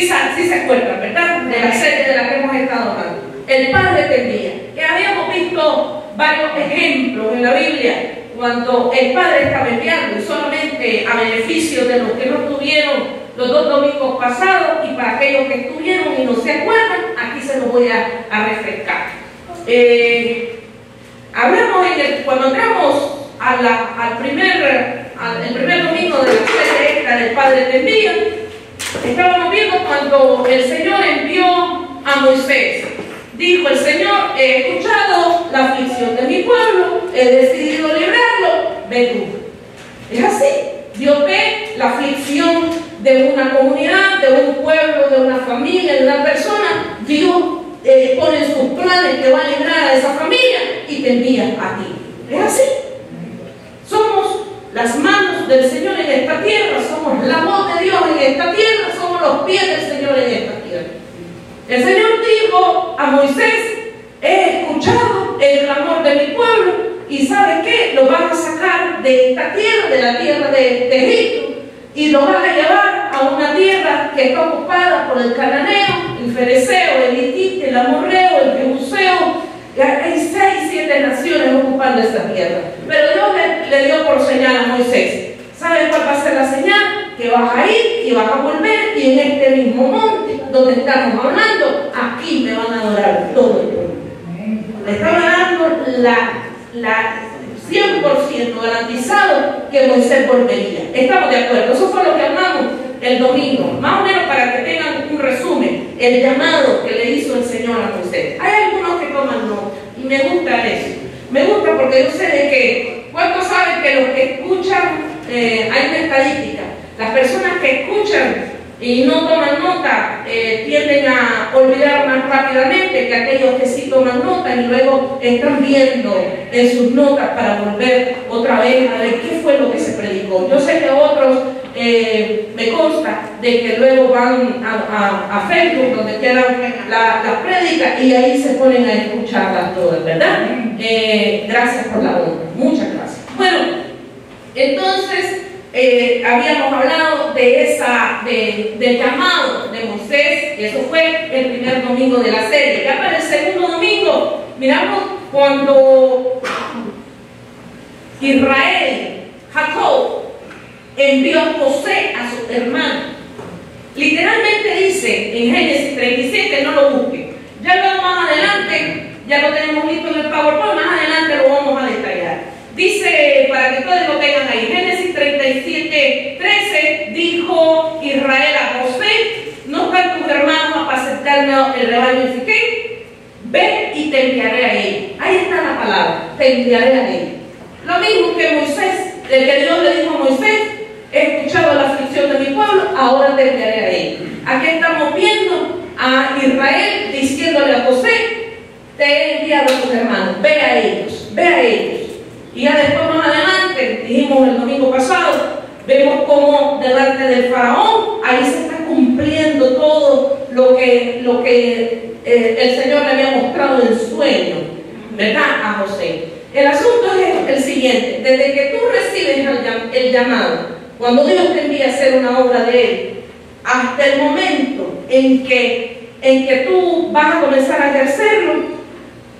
Sí, sí se acuerdan, ¿verdad? De la serie de la que hemos estado hablando. El padre tendría. Que habíamos visto varios ejemplos en la Biblia cuando el padre estaba enviando solamente a beneficio de los que no estuvieron los dos domingos pasados y para aquellos que estuvieron y no se acuerdan, aquí se los voy a, a refrescar. Eh, hablamos en el, cuando entramos a la- al primer, al, el primer domingo de la serie esta del Padre envía, estábamos viendo cuando el Señor envió a Moisés. Dijo el Señor, he escuchado la aflicción de mi pueblo, he decidido librarlo, ve tú. Es así. Dios ve la aflicción de una comunidad, de un pueblo, de una familia, de una persona. Dios eh, pone sus planes que va a librar a esa familia y te envía a ti. Es así. Somos las manos del Señor en esta tierra, somos la voz de Dios en esta tierra, somos los pies del Señor en esta tierra. El Señor dijo a Moisés, he escuchado el clamor de mi pueblo y ¿sabes qué? Lo van a sacar de esta tierra, de la tierra de, de Egipto y lo van a llevar a una tierra que está ocupada por el cananeo, el fereceo, el hitite, el amorreo, el jebuseo. Hay seis, siete naciones ocupando esa tierra. Pero Dios le, le dio por señal a Moisés. ¿Sabes cuál va a ser la señal? Que vas a ir y vas a volver y en este mismo monte donde estamos hablando, aquí me van a adorar todo el pueblo. Le estaba dando la, la 100% garantizado que Moisés volvería. Estamos de acuerdo. Eso fue lo que hablamos el domingo. Más o menos para que tengan un resumen, el llamado que le hizo el Señor a Moisés. Hay algunos que toman nota y. Me gusta porque yo de que, ¿cuántos saben que los que escuchan, eh, hay una estadística, las personas que escuchan y no toman nota eh, tienden a olvidar más rápidamente que aquellos que sí toman nota y luego están viendo en sus notas para volver otra vez a ver qué fue lo que se predicó. Yo sé que otros eh, me consta de que luego van a, a- Facebook donde quedan la- las prédicas y ahí se ponen a escucharlas todas, ¿verdad? Eh, gracias por la honra, muchas gracias. Bueno, entonces eh, habíamos hablado de esa, de- del llamado de Moisés, y eso fue el primer domingo de la serie. Ya para el segundo domingo, miramos cuando Israel, Jacob, envió a José a su hermano. Literalmente dice en Génesis 37, no lo busquen. Ya luego más adelante, ya lo tenemos listo en el PowerPoint, más adelante lo vamos a detallar. Dice, para que todos lo tengan ahí, Génesis 37, 13, dijo Israel a José, no están tus hermanos apacentando el rebaño en Siquén, ven y te enviaré a ellos. Ahí está la palabra, te enviaré a ellos. Lo mismo que Moisés, el que Dios le dijo a Moisés, he escuchado la aflicción de mi pueblo, ahora te enviaré a ellos. Aquí estamos viendo a Israel diciéndole a José, te he enviado a tus hermanos, ve a ellos, ve a ellos. Y ya después más adelante, dijimos el domingo pasado, vemos cómo delante del faraón, ahí se está cumpliendo todo lo que, lo que eh, el Señor le había mostrado en sueño, ¿verdad? A José. El asunto es el siguiente, desde que tú recibes el llamado, cuando Dios te envía a hacer una obra de Él, hasta el momento en que, en que tú vas a comenzar a ejercerlo,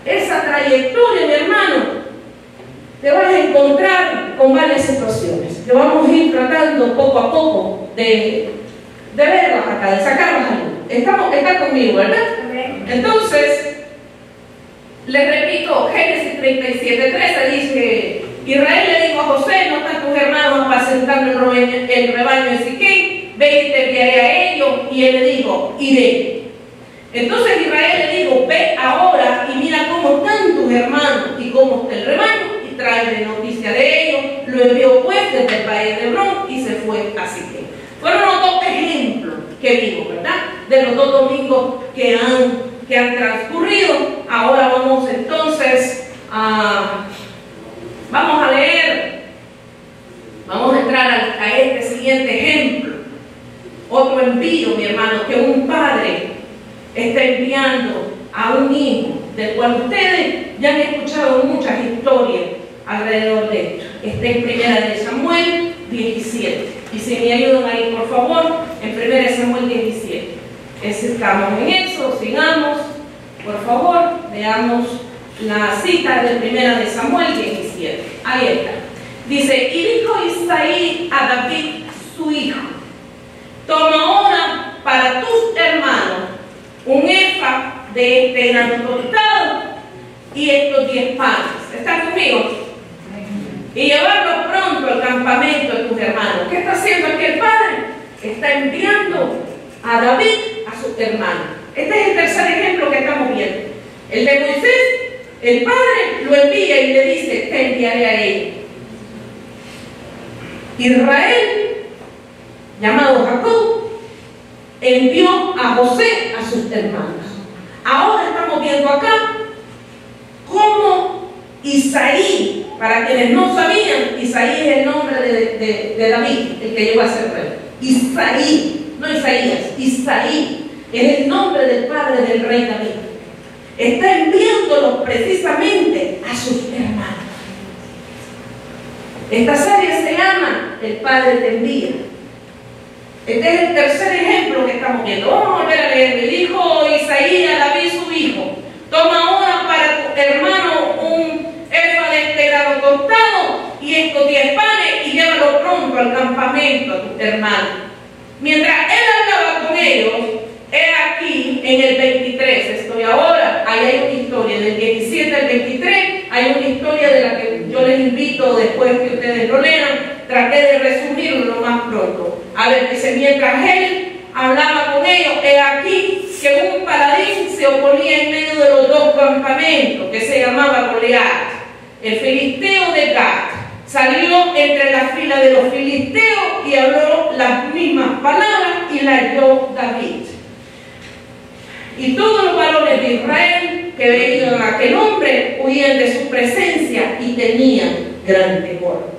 esa trayectoria, mi hermano, te vas a encontrar con varias situaciones que vamos a ir tratando poco a poco de, de verlas acá, de sacarlas a luz. Estamos, está conmigo, ¿verdad? Entonces, le repito, Génesis 37, 13 dice, Israel le dijo a José, no están tus hermanos apacentando el rebaño, el rebaño en Siquén, ve y te enviaré a ellos. Y él le dijo, iré. Entonces Israel le dijo, ve ahora y mira cómo están tus hermanos y cómo está el rebaño y tráeme noticia de ellos. Lo envió pues desde el valle de Hebrón y se fue a Siquén. Fueron los dos ejemplos que vimos, ¿verdad? De los dos domingos que han, que han transcurrido. Ahora vamos entonces a, vamos a leer, vamos a entrar a, este siguiente ejemplo. Otro envío, mi hermano, que un padre está enviando a un hijo, del cual ustedes ya han escuchado muchas historias alrededor de esto. Está en primera de Samuel 17. Y si me ayudan ahí, por favor, en primera de Samuel 17. estamos en eso, sigamos, por favor, veamos la cita de primera de Samuel 17. Ahí está. Dice, y dijo Isaí a David, su hijo, toma ahora para tus hermanos un efa de este grano y estos diez panes. ¿Están conmigo? Y llevarlos pronto al campamento de tus hermanos. ¿Qué está haciendo aquí el padre? Está enviando a David a sus hermanos. Este es el tercer ejemplo que estamos viendo. El de Moisés, el padre lo envía y le dice, te enviaré a él. Israel, llamado Jacob, envió a José a sus hermanos. Ahora estamos viendo acá cómo Isaí, para quienes no sabían, Isaí es el nombre de, David, el que llegó a ser rey. Isaí, no Isaías, Isaí es el nombre del padre del rey David. Está enviándolos precisamente a sus hermanos. Esta serie se llama El Padre te envía. Este es el tercer ejemplo que estamos viendo. Vamos a volver a leer. Le dijo Isaías David su hijo, toma ahora para tu hermano un efa de este grado tostado y estos diez y llévalo pronto al campamento a tu hermano. Mientras él hablaba con ellos, he aquí en el 23, estoy ahora, hay una historia, del 17 al 23, hay una historia de la que yo les invito después que ustedes lo lean, traté de resumirlo lo más pronto. A ver, dice, mientras él hablaba con ellos, he aquí que un paladín se oponía en medio de los dos campamentos, que se llamaba Goliat, el filisteo de Gat. Salió entre la fila de los filisteos y habló las mismas palabras y la halló David. Y todos los varones de Israel que veían a aquel hombre huían de su presencia y tenían gran temor.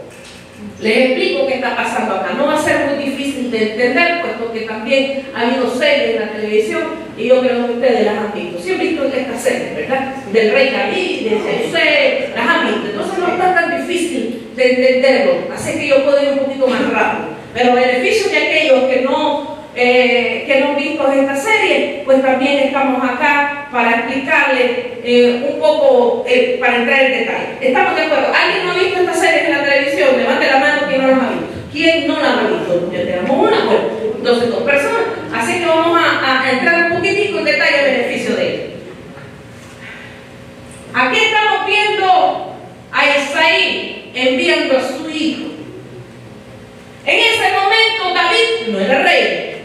Les explico qué está pasando acá. No va a ser muy difícil de entender, puesto que también ha habido series en la televisión y yo creo que ustedes las han visto. Han visto estas series, ¿verdad? Del rey David, de José, las han visto. Entonces no está tan difícil de entenderlo. Así que yo puedo ir un poquito más rápido. Pero beneficio de aquellos que no, eh, que no han visto esta serie, pues también estamos acá para explicarle eh, un poco, eh, para entrar en detalle. ¿Estamos de acuerdo? ¿Alguien no ha visto esta serie en la televisión? Levante la mano quien no la ha visto. ¿Quién no la ha visto? Ya tenemos una, bueno, entonces dos personas. Así que vamos a, entrar un poquitico en detalle a beneficio de él. Aquí estamos viendo a Isaí enviando a su hijo. En ese momento David no era rey.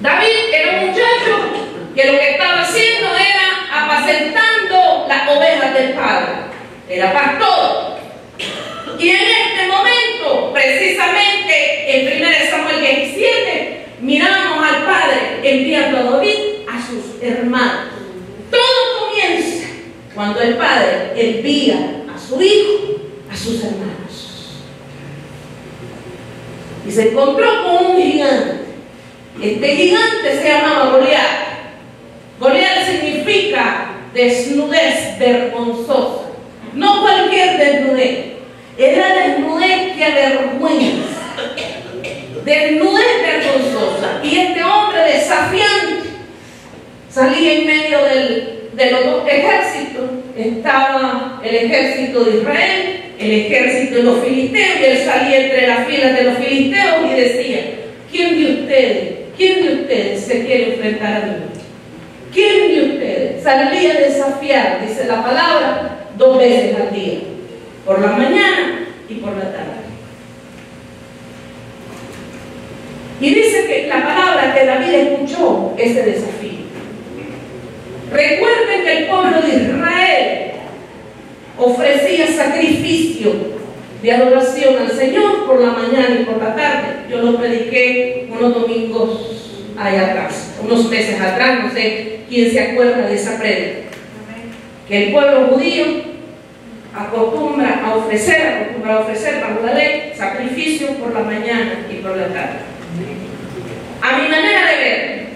David era un muchacho que lo que estaba haciendo era apacentando las ovejas del padre. Era pastor. Y en este momento, precisamente en 1 Samuel 17, miramos al padre enviando a David a sus hermanos. Todo comienza cuando el padre envía a su hijo a sus hermanos. Y se encontró con un gigante este gigante se llamaba Goliat. Goliat significa desnudez vergonzosa. No cualquier desnudez. Era desnudez que avergüenza. Desnudez vergonzosa. Y este hombre desafiante salía en medio de los dos ejércitos. Estaba el ejército de Israel, el ejército de los filisteos, y él salía entre las filas de los filisteos y decía, ¿quién de ustedes ¿Quién de ustedes se quiere enfrentar a mí? ¿Quién de ustedes saldría a desafiar, dice la palabra, dos veces al día? Por la mañana y por la tarde. Y dice que la palabra que David escuchó ese desafío. Recuerden que el pueblo de Israel ofrecía sacrificio de adoración al Señor por la mañana y por la tarde. Yo lo prediqué unos domingos allá atrás, unos meses atrás, no sé quién se acuerda de esa prédica. Que el pueblo judío acostumbra a ofrecer, acostumbra a ofrecer bajo la ley, sacrificio por la mañana y por la tarde. A mi manera de ver,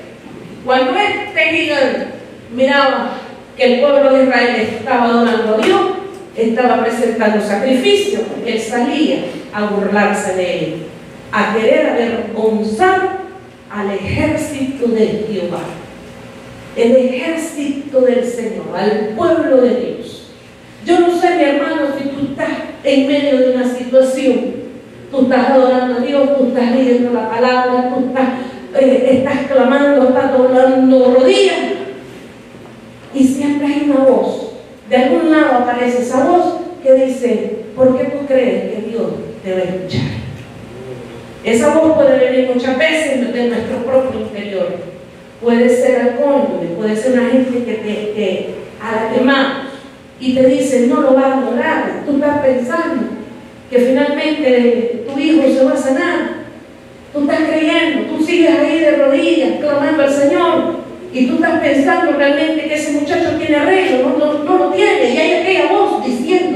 cuando este gigante miraba que el pueblo de Israel estaba adorando a Dios, estaba presentando sacrificio, él salía a burlarse de él, a querer avergonzar al ejército de Jehová, el ejército del Señor, al pueblo de Dios. Yo no sé, mi hermano, si tú estás en medio de una situación, tú estás adorando a Dios, tú estás leyendo la palabra, tú estás, eh, estás clamando, estás doblando rodillas, y siempre hay una voz de algún lado aparece esa voz que dice, ¿por qué tú crees que Dios te va a escuchar? Esa voz puede venir muchas veces de nuestro propio interior. Puede ser al cónyuge, puede ser una gente que te, que, a la que y te dice, no lo vas a lograr, tú estás pensando que finalmente tu hijo se va a sanar. Tú estás creyendo, tú sigues ahí de rodillas, clamando al Señor, y tú estás pensando realmente que ese muchacho tiene arreglo, no, no, no lo tiene, y hay aquella voz diciendo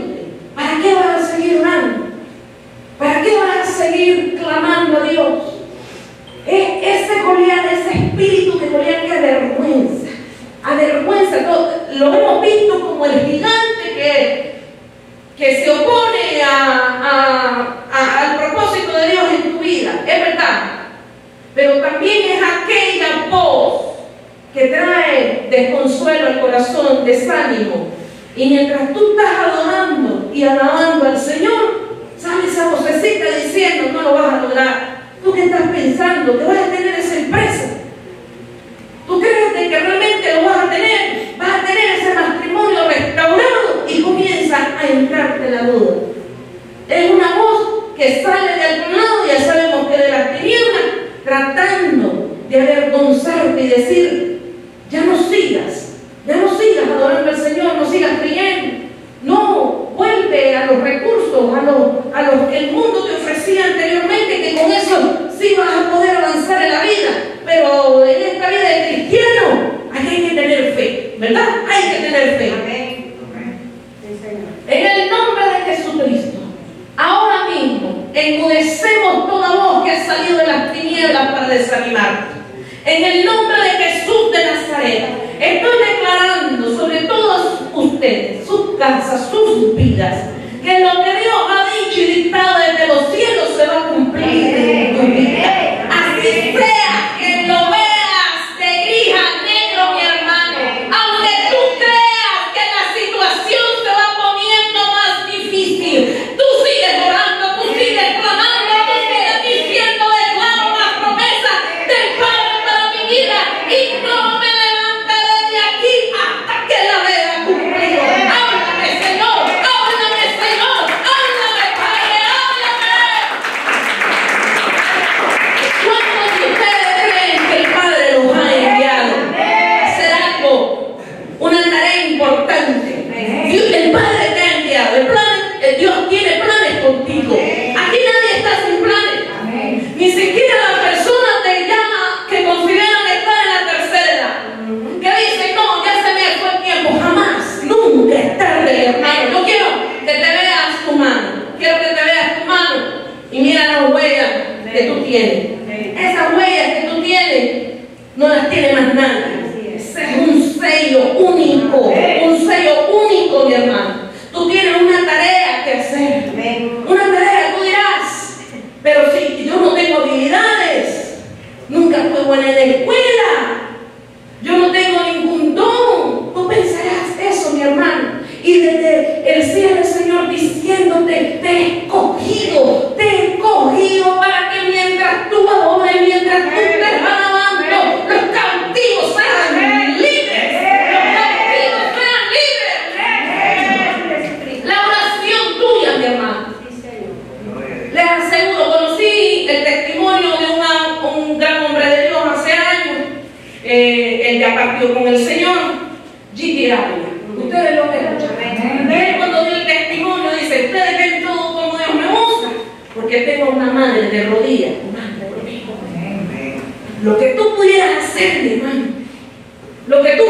Lo que tú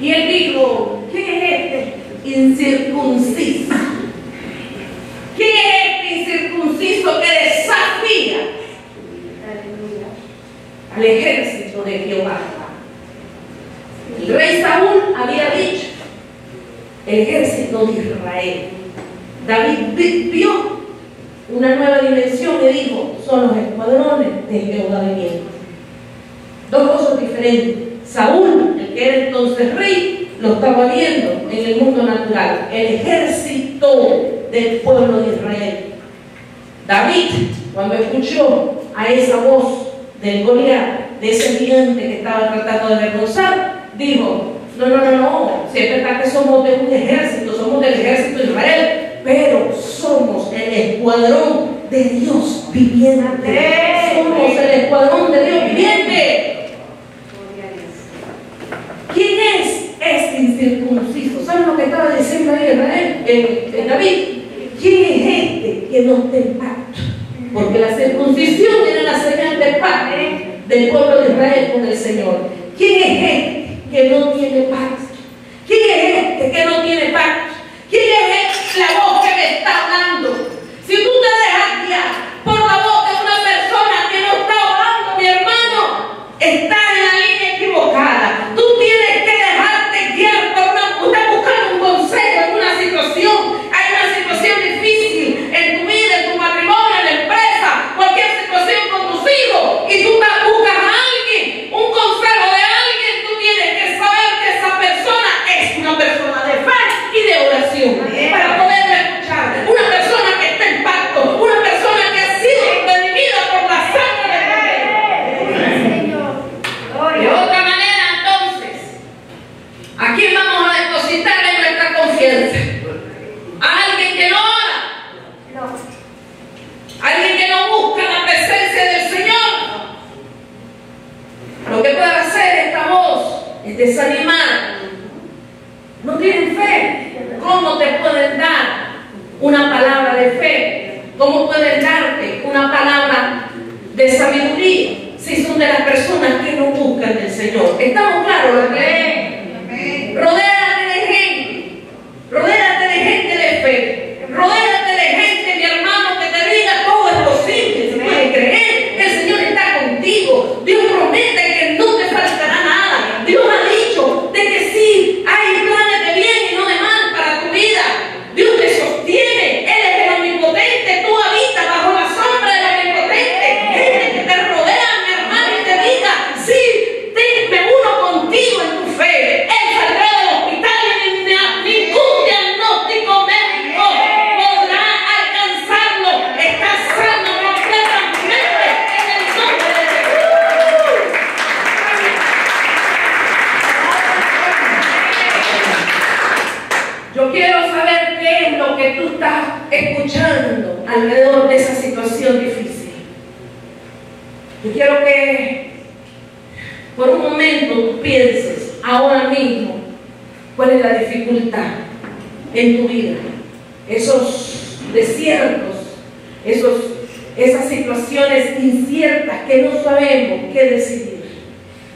Y él dijo, ¿qué es este incircunciso? ¿Qué es este incircunciso que desafía al ejército de Jehová? El rey Saúl había dicho, el ejército de Israel. David vio una nueva dimensión y dijo, son los escuadrones de Jehová de Dos cosas diferentes. Saúl que era entonces rey, lo estaba viendo en el mundo natural, el ejército del pueblo de Israel. David, cuando escuchó a esa voz del Goliat, de ese gigante que estaba tratando de avergonzar, dijo, no, no, no, no, siempre está que somos de un ejército, somos del ejército de Israel, pero somos el escuadrón de Dios viviente. Somos el escuadrón de Dios viviente. incircunciso. ¿Saben lo que estaba diciendo ahí Israel, en, en David? ¿Quién es este que no dé pacto? Porque la circuncisión era la señal de pacto ¿eh? del pueblo de Israel con el Señor. ¿Quién es este que no tiene pacto? ¿Quién es este que no tiene pacto? ¿Quién es este? la voz que me está hablando? Si tú te dejas guiar situaciones inciertas que no sabemos qué decidir.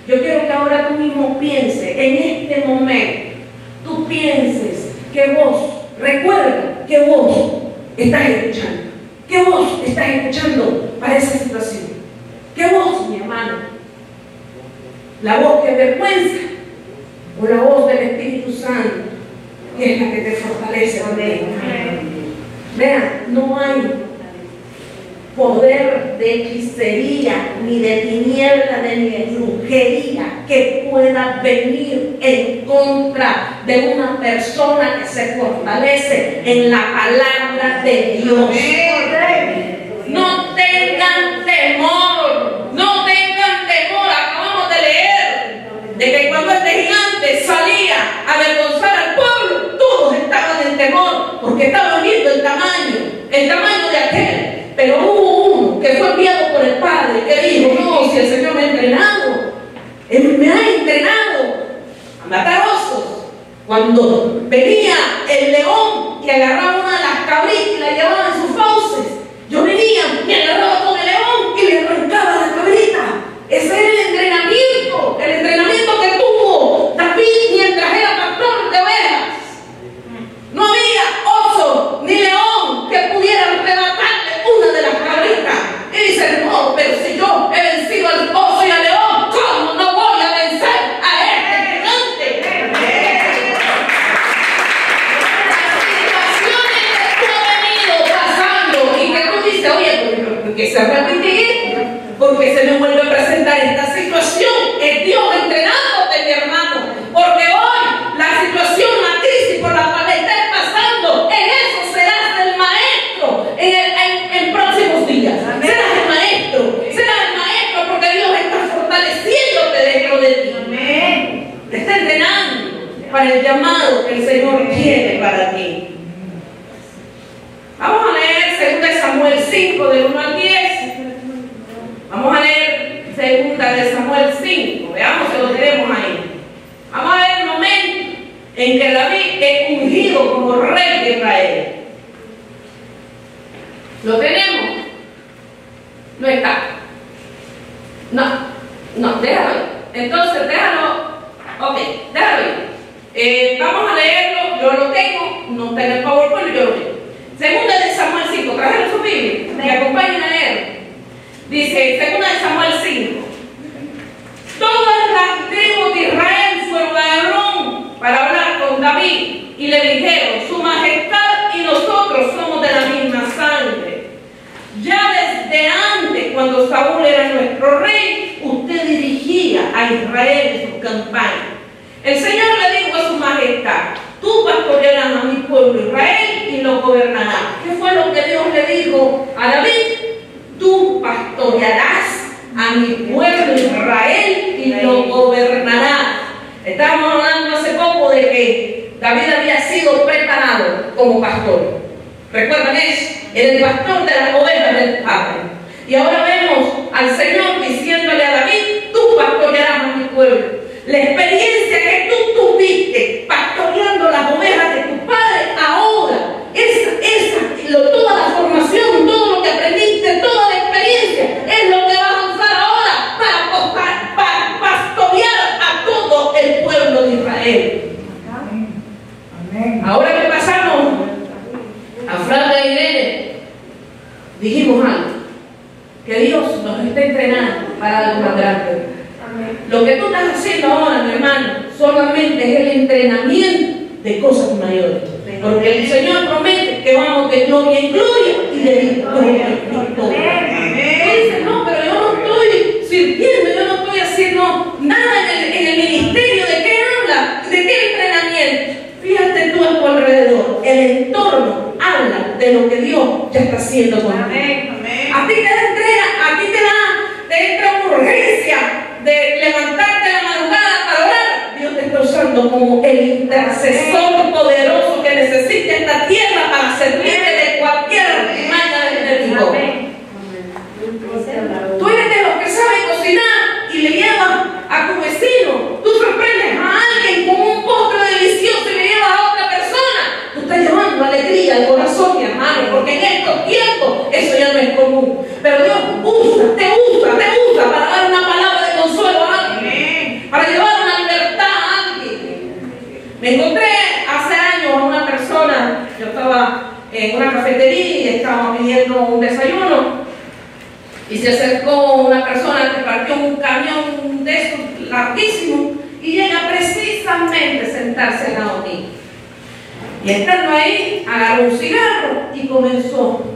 Yo quiero que ahora tú mismo pienses, en este momento, tú pienses que vos, recuerda que vos estás escuchando, que vos estás escuchando para esa situación, que vos, mi hermano, la voz de vergüenza o la voz del Espíritu Santo, que es la que te fortalece, amén. Vean, no hay poder de hechicería, ni de tiniebla, ni de brujería que pueda venir en contra de una persona que se fortalece en la palabra de Dios. No tengan temor, no tengan temor, acabamos de leer, de que cuando este gigante salía a avergonzar al pueblo, todos estaban en temor, porque estaban viendo el tamaño, el tamaño de aquel pero hubo uno que fue enviado por el Padre que dijo, no, si el Señor me ha entrenado, Él me ha entrenado a matar osos. Cuando venía el león y agarraba una de las cabritas y la llevaba en sus fauces, yo venía, me agarraba con el león y le arrancaba la cabrita. Ese era sea, realmente es, porque se me vuelve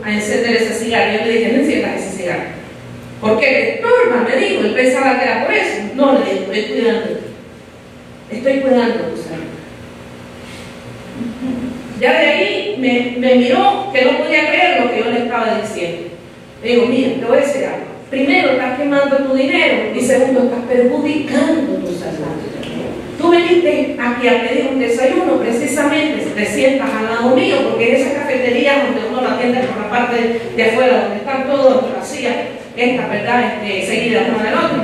a encender ese cigarro. Yo le dije, no enciendas ese cigarro. ¿Por qué? estorba, me dijo. Él pensaba que era por eso. No, le digo, estoy cuidando. Estoy cuidando tu salud. Ya de ahí me, me miró que no podía creer lo que yo le estaba diciendo. Le digo, mira, te voy a decir algo. Primero, estás quemando tu dinero y segundo, estás perjudicando. Tú viniste aquí a pedir un desayuno, precisamente te sientas al lado mío, porque en esa cafetería donde uno la atiende por la parte de afuera, donde están todos sillas, estas, ¿verdad?, este, seguidas una del otro.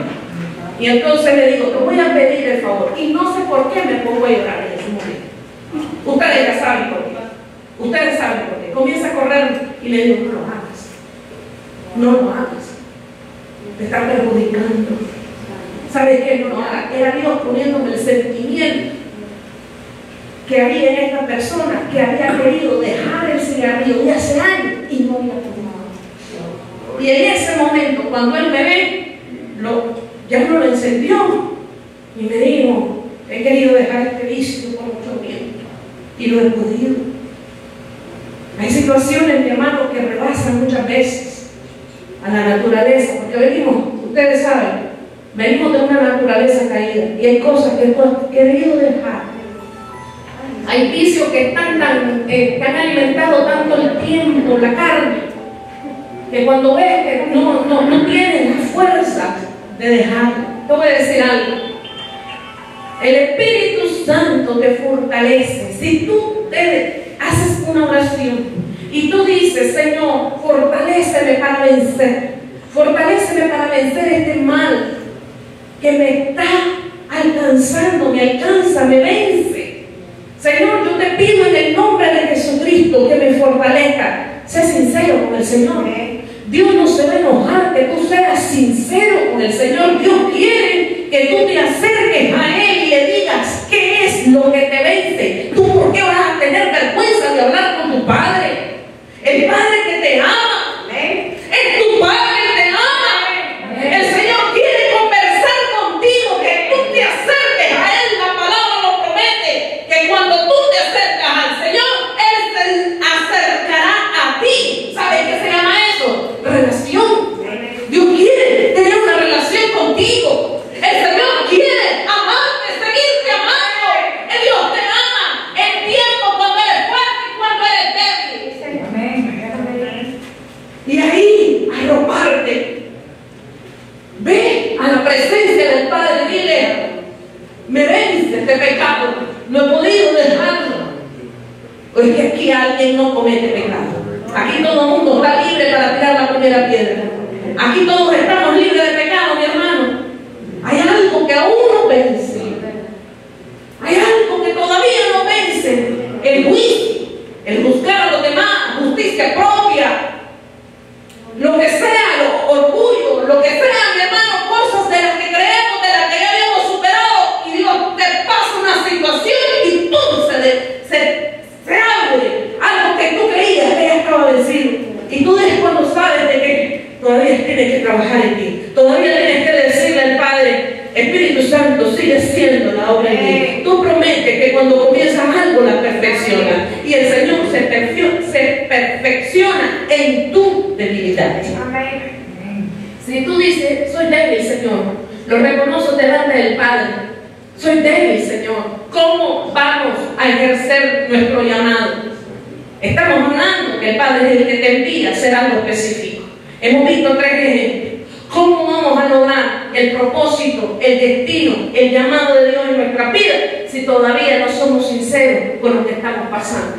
Y entonces le digo, te voy a pedir el favor. Y no sé por qué me pongo a llorar en ese momento. Ustedes ya saben por qué. Ustedes saben por qué. Comienza a correr y le digo, no lo hagas. No lo hagas. Te están perjudicando. ¿Sabes qué? No. Era Dios poniéndome el sentimiento que había en esta persona que había querido dejar el cigarrillo de hace años y no había tomado. Y en ese momento, cuando él me ve, ya no lo encendió y me dijo, he querido dejar este vicio por mucho tiempo y lo he podido. Hay situaciones, mi hermano, que rebasan muchas veces a la naturaleza, porque venimos, ustedes saben, venimos de una naturaleza caída y hay cosas que hemos querido dejar. Hay vicios que están tan, eh, que han alimentado tanto el tiempo, la carne, que cuando ves que no, no, no tienes la fuerza de dejarlo. Te voy a decir algo. El Espíritu Santo te fortalece. Si tú haces una oración y tú dices, Señor, fortaléceme para vencer. Fortaléceme para vencer que me está alcanzando, me alcanza, me vence. Señor, yo te pido en el nombre de Jesucristo que me fortalezca. Sé sincero con el Señor. ¿eh? Dios no se va a enojar que tú seas sincero con el Señor. Dios quiere que tú te acerques a Él y le digas qué es lo que te vence. ¿Tú por qué vas a tener vergüenza de hablar con tu Padre? El Padre que te ama. Es tu Padre que te ama. El Señor quiere conversar contigo, que tú te acerques a Él. La palabra lo promete, que cuando tú te acercas al Señor, Él se acercará a ti. ¿Sabes qué se llama eso? Relación. Dios quiere tener una relación contigo. El Señor quiere amarte, seguirte amando. El Dios te ama en tiempo cuando eres fuerte y cuando eres débil. Y ahí arroparte. Ve a la presencia del Padre, dile, me vence este pecado, no he podido dejarlo. Es que no comete pecado. Aquí todo el mundo está libre para tirar la primera piedra. Aquí todos estamos libres de pecado, mi hermano. Hay algo que aún no vence. Hay algo que todavía no vence. El juicio, el buscar a los demás, justicia propia, lo que sea, lo, orgullo, lo que sea, mi hermano, cosas de las que creemos, de las que ya habíamos superado, y Dios te pasa una situación y todo se, de, se, se abre. Algo que tú creías que ya estaba vencido. Y tú eres cuando sabes de que todavía tienes que trabajar en ti. Todavía tienes que decirle al Padre, Espíritu Santo, sigue siendo la obra en mí. Tú prometes que cuando comienzas algo la perfecciona. Y el Señor se, perfio- se perfecciona en tu debilidad. Si tú dices, soy débil, Señor, lo reconozco delante del Padre. Soy débil, Señor. ¿Cómo vamos a ejercer nuestro llamado? Estamos hablando que el Padre es el que te envía a hacer algo específico. Hemos visto tres ejemplos. ¿Cómo vamos a lograr el propósito, el destino, el llamado de Dios en nuestra vida si todavía no somos sinceros con lo que estamos pasando?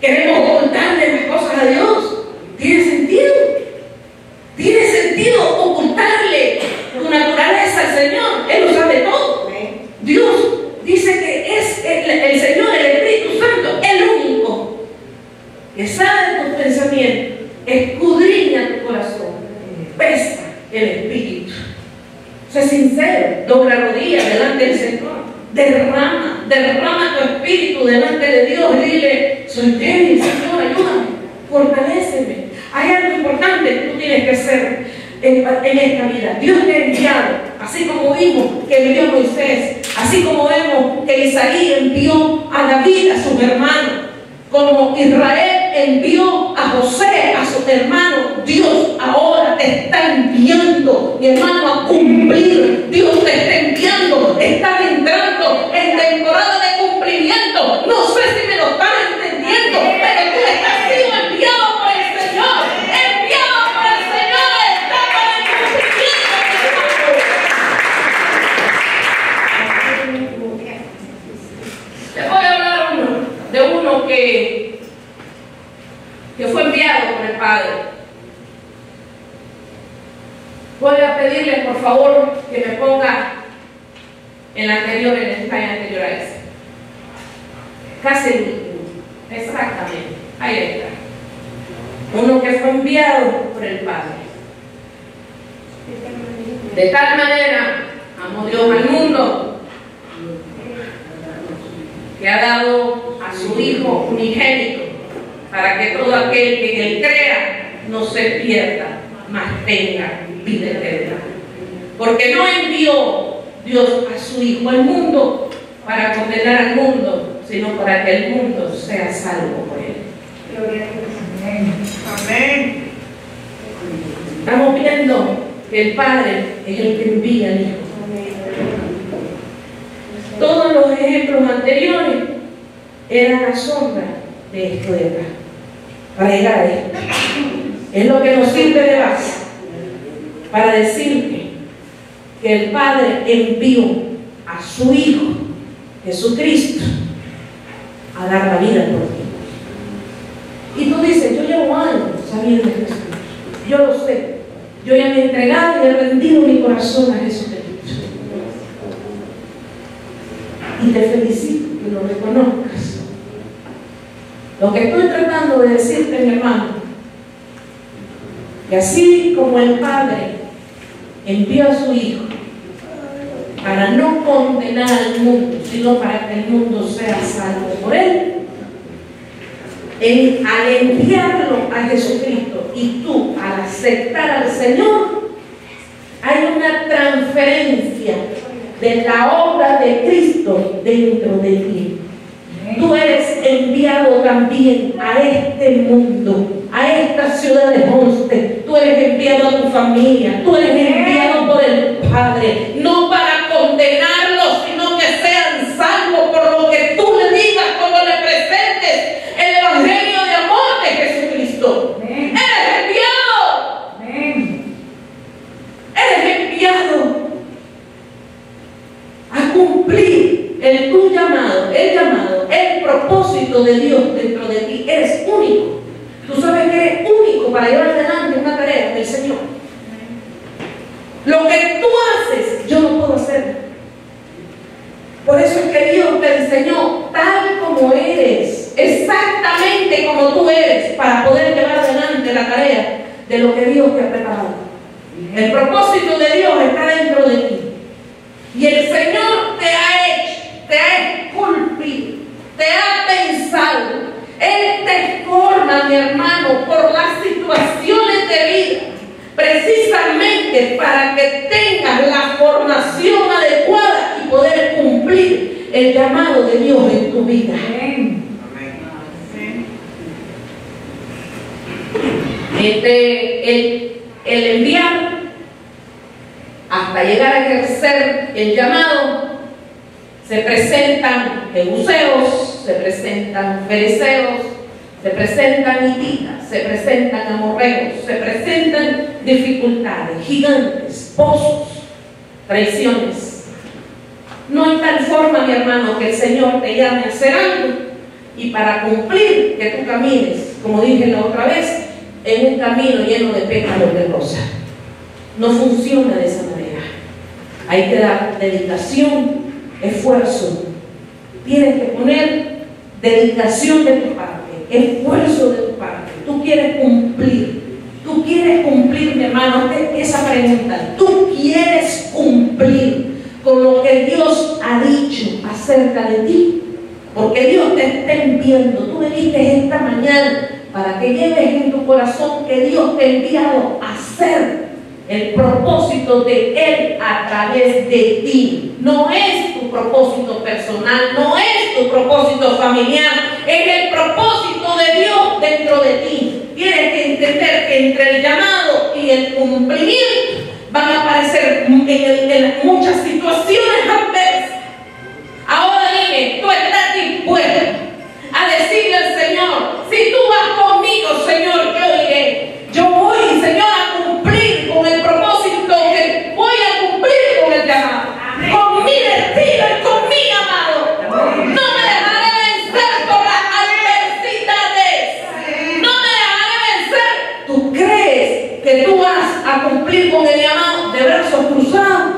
Queremos ocultarle las cosas a Dios. ¿Tiene sentido? ¿Tiene sentido ocultarle tu naturaleza al Señor? Él lo sabe todo. Dios dice que es el, Señor, el Espíritu Santo, el único que sabe tus pensamientos, escudriña tu corazón, el Espíritu. Sé sincero, dobla rodillas delante del Señor, derrama, derrama tu espíritu delante de Dios y dile, soy débil, Señor, ayúdame, fortaléceme. Hay algo importante que tú tienes que hacer. en, esta vida. Dios te ha enviado, así como vimos que envió Moisés, así como vemos que Isaías envió a David, a sus hermanos, como Israel envió a José, a sus hermanos, Dios ahora te está enviando, mi hermano, a cumplir. Dios te está enviando, estás entrando en temporada de cumplimiento. No sé si me lo están entendiendo, pero tú estás siendo enviado por el Señor, enviado por el Señor, está para el cumplimiento. Les voy a hablar uno, de uno que, que fue enviado por el Padre. Voy a pedirles por favor que me ponga en la anterior, en el slide anterior a ese. Casi el. Exactamente. Ahí está. Uno que fue enviado por el Padre. De tal manera amó Dios al mundo que ha dado a su Hijo unigénito para que todo aquel que en él crea no se pierda, mas tenga vida eterna. Porque no envió Dios a su Hijo al mundo para condenar al mundo, sino para que el mundo sea salvo por él. Amén. Estamos viendo que el Padre es el que envía al Hijo. Todos los ejemplos anteriores eran la sombra de esto de acá, para llegar a esto. Es lo que nos sirve de base para decirte que el Padre envió a su Hijo, Jesucristo, a dar la vida por ti. Y tú dices, yo llevo años sabiendo Jesús. Yo lo sé. Yo ya me he entregado y he rendido mi corazón a Jesucristo. Y te felicito que lo reconozcas. Lo que estoy tratando de decirte, mi hermano, que así como el Padre envió a su Hijo para no condenar al mundo, sino para que el mundo sea salvo por él. Al enviarlo a Jesucristo y tú al aceptar al Señor, hay una transferencia de la obra de Cristo dentro de ti. Tú eres enviado también a este mundo, esta ciudad de Monte. Tú eres enviado a tu familia, tú eres enviado por el Padre, no para condenarlos, sino que sean salvos por lo que tú le digas cuando le presentes el Evangelio de amor de Jesucristo. Eres enviado. Eres enviado a cumplir el tu llamado, el llamado, el propósito de Dios dentro de ti. Eres único. Tú sabes que eres único para llevar adelante una tarea del Señor. Lo que tú haces, yo no puedo hacer. Por eso es que Dios te enseñó tal como eres, exactamente como tú eres, para poder llevar adelante la tarea de lo que Dios te ha preparado. El propósito de Dios está dentro de ti. Y el Señor te ha hecho, te ha esculpido, te ha pensado. Él te forma, mi hermano, por las situaciones de vida, precisamente para que tengas la formación adecuada y poder cumplir el llamado de Dios en tu vida. Este, el, el enviar hasta llegar a ejercer el llamado, se presentan jebuseos, se presentan fereceos, se presentan hititas, se presentan amorreos, se presentan dificultades, gigantes, pozos, traiciones. No hay tal forma, mi hermano, que el Señor te llame a hacer algo y para cumplir que tú camines, como dije la otra vez, en un camino lleno de pétalos de rosa. No funciona de esa manera. Hay que dar dedicación, esfuerzo. Tienes que poner dedicación de tu parte, esfuerzo de tu parte. Tú quieres cumplir quieres cumplir, mi hermano, esa pregunta, tú quieres cumplir con lo que Dios ha dicho acerca de ti, porque Dios te está enviando, tú viniste esta mañana para que lleves en tu corazón que Dios te ha enviado a hacer el propósito de Él a través de ti. No es tu propósito personal, no es tu propósito familiar, es el propósito de Dios dentro de ti. Tienes que entender que entre el llamado y el cumplir van a aparecer en muchas situaciones adversas cumplir con el llamado de brazos cruzados.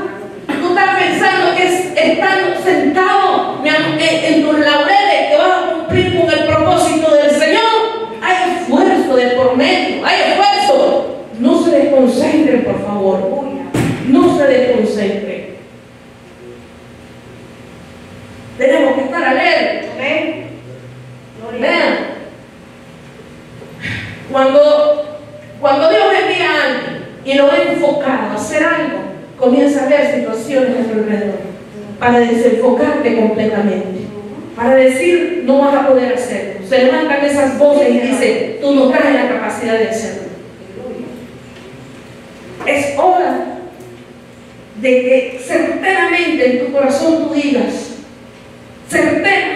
Tú estás pensando que están sentado eh, en tus laureles que vas a cumplir con el propósito del Señor. Hay esfuerzo de por medio, hay esfuerzo. No se desconcentren, por favor. No se desconcentren. Tenemos que estar alertos. ¿eh? Vean. Cuando enfocado a hacer algo, comienza a ver situaciones a tu alrededor para desenfocarte completamente, para decir no vas a poder hacerlo. Se levantan esas voces y dicen, tú no traes la capacidad de hacerlo. Es hora de que certeramente en tu corazón tú digas, certeramente,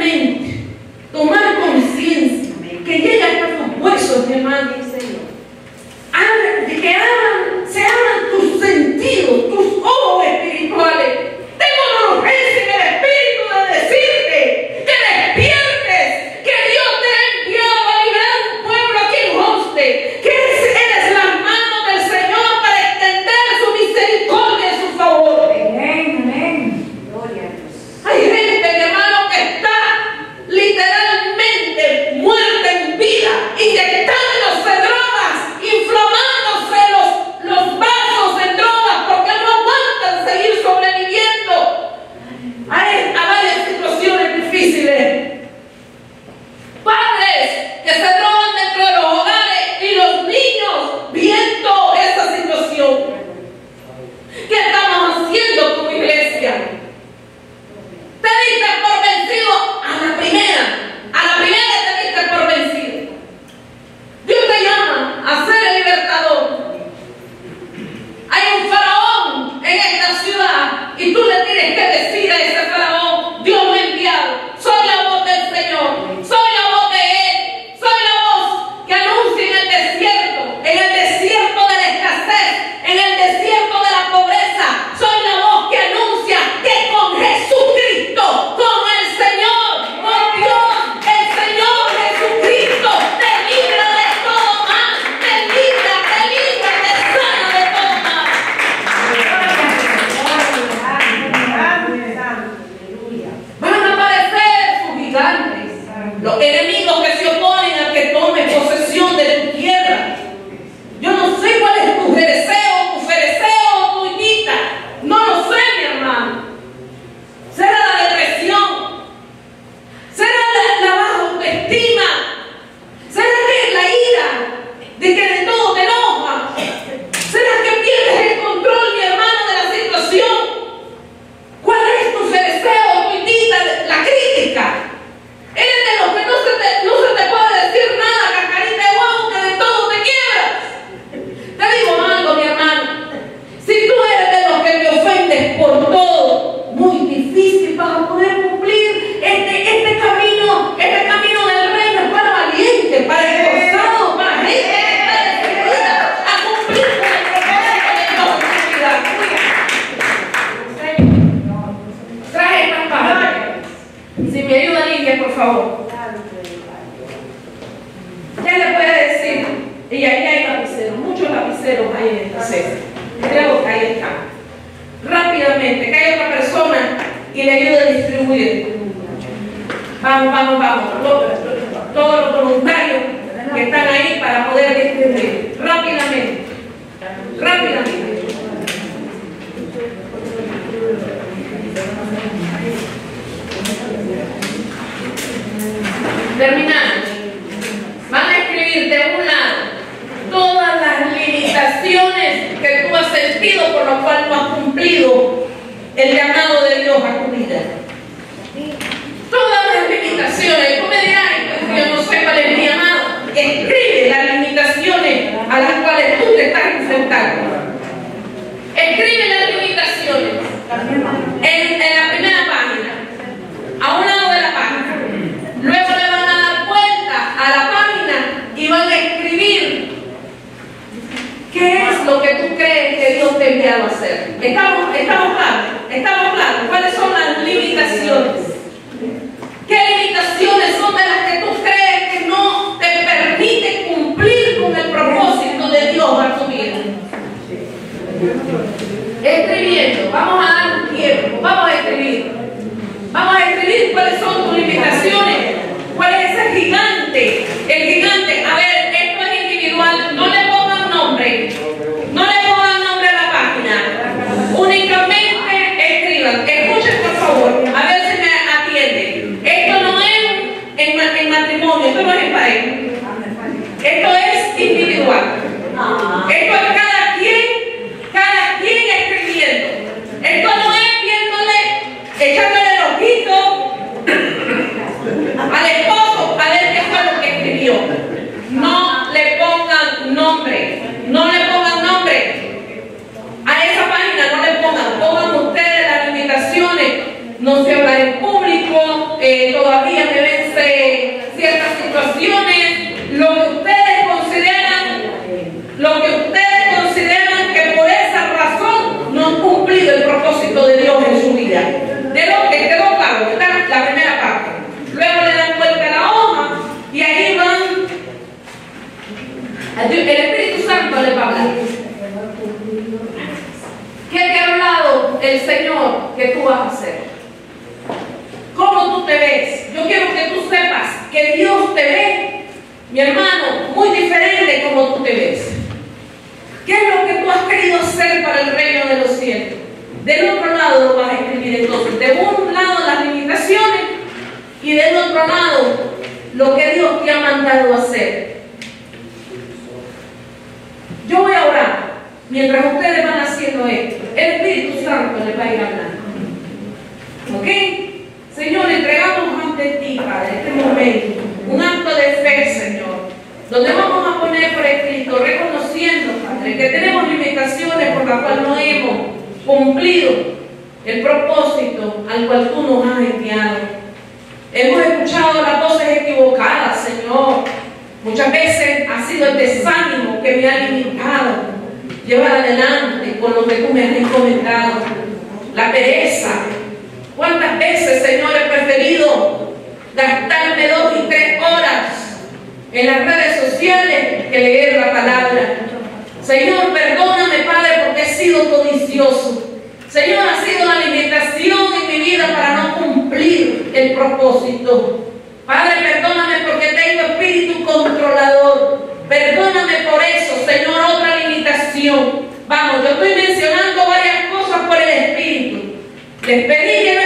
deseado hacer. Estamos, estamos, estamos no se habla en público, eh, todavía te ser ciertas situaciones, lo Mi hermano, muy diferente como tú te ves. ¿Qué es lo que tú has querido hacer para el reino de los cielos? Del otro lado lo vas a escribir entonces. De un lado las limitaciones y del otro lado lo que Dios te ha mandado hacer. Yo voy a orar mientras ustedes van haciendo esto. El Espíritu Santo les va a ir hablando. ¿Ok? Señor, entregamos ante ti, Padre, este momento un acto de fe, Señor, donde vamos a poner por escrito, reconociendo, Padre, que tenemos limitaciones por las cuales no hemos cumplido el propósito al cual tú nos has enviado. Hemos escuchado las voces equivocadas, Señor. Muchas veces ha sido el desánimo que me ha limitado. Llevar adelante con lo que tú me has encomendado. La pereza. ¿Cuántas veces, Señor, he preferido gastarme dos y tres horas en las redes sociales que leer la palabra. Señor, perdóname, Padre, porque he sido codicioso. Señor, ha sido la limitación en mi vida para no cumplir el propósito. Padre, perdóname porque tengo espíritu controlador. Perdóname por eso, Señor, otra limitación. Vamos, yo estoy mencionando varias cosas por el espíritu. Les pedí que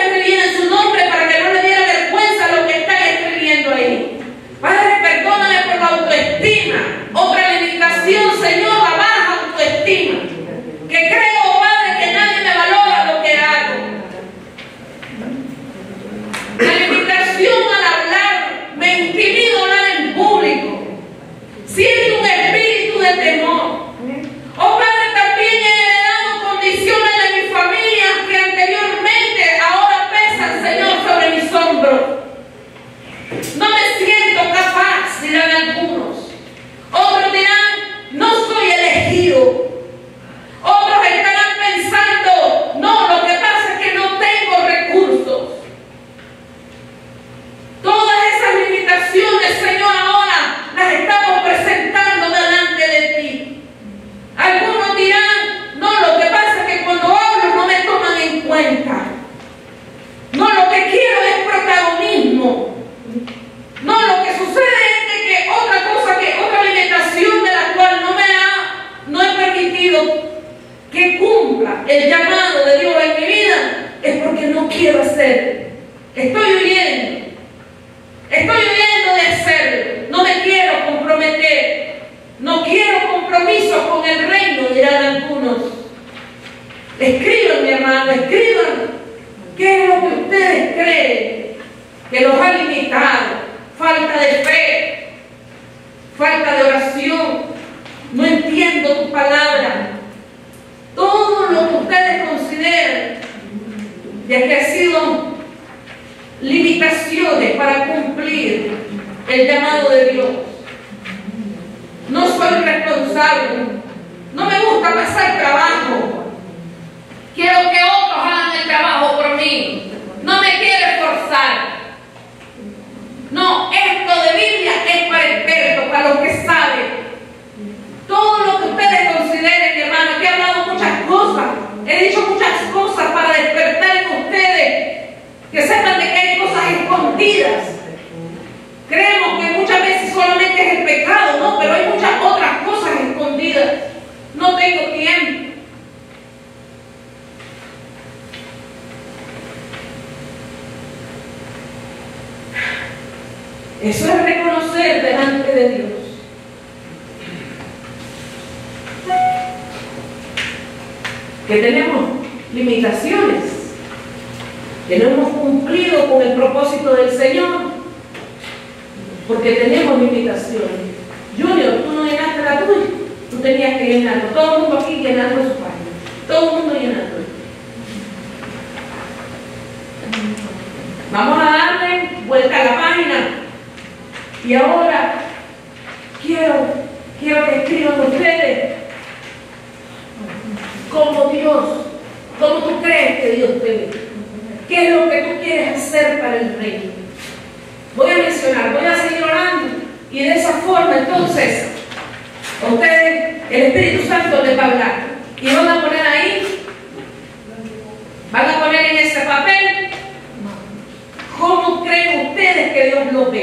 2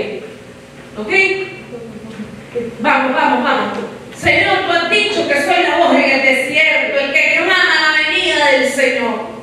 ¿Ok? Vamos, vamos, vamos. Señor, tú has dicho que soy la voz en el desierto, el que clama la venida del Señor.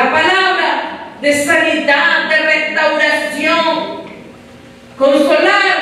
La palabra de sanidad, de restauración, consolar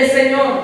del Señor.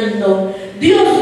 Llenando. Dios